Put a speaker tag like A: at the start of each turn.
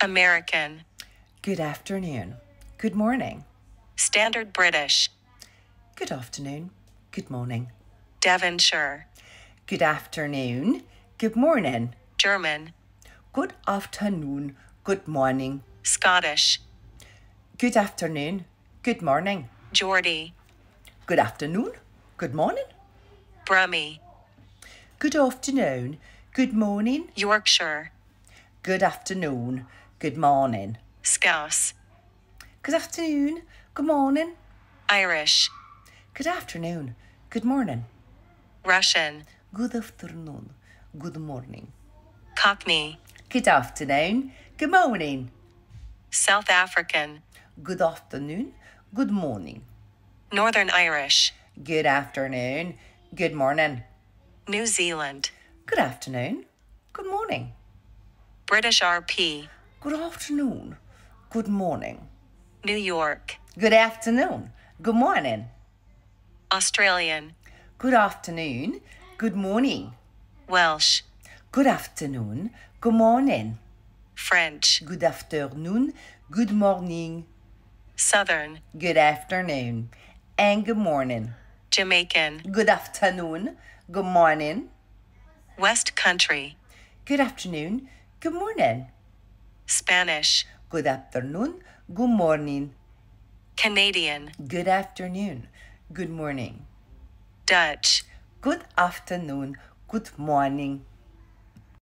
A: American,
B: Good afternoon. Good morning.
A: Standard British,
B: Good afternoon. Good morning.
A: Devonshire,
B: Good afternoon. Good morning.
A: German,
B: Good afternoon. Good morning.
A: Scottish,
B: Good afternoon. Good morning.
A: Geordie,
B: Good afternoon. Good morning.
A: Brummie,
B: Good afternoon. Good morning.
A: Yorkshire,
B: Good afternoon. Good morning.
A: Scouse,
B: Good afternoon. Good morning.
A: Irish,
B: Good afternoon. Good morning.
A: Russian,
B: Good afternoon. Good morning.
A: Cockney,
B: Good afternoon. Good morning.
A: South African,
B: Good afternoon. Good morning.
A: Northern Irish,
B: Good afternoon. Good morning.
A: New Zealand,
B: Good afternoon. Good morning.
A: British RP,
B: Good afternoon. Good morning.
A: New York,
B: Good afternoon. Good morning.
A: Australian,
B: Good afternoon. Good morning.
A: Welsh,
B: Good afternoon. Good morning.
A: French,
B: Good afternoon. Good morning.
A: Southern,
B: Good afternoon. And good morning.
A: Jamaican,
B: Good afternoon. Good morning.
A: West Country,
B: Good afternoon. Good morning.
A: Spanish,
B: Good afternoon. Good morning.
A: Canadian,
B: Good afternoon. Good morning.
A: Dutch,
B: Good afternoon. Good morning.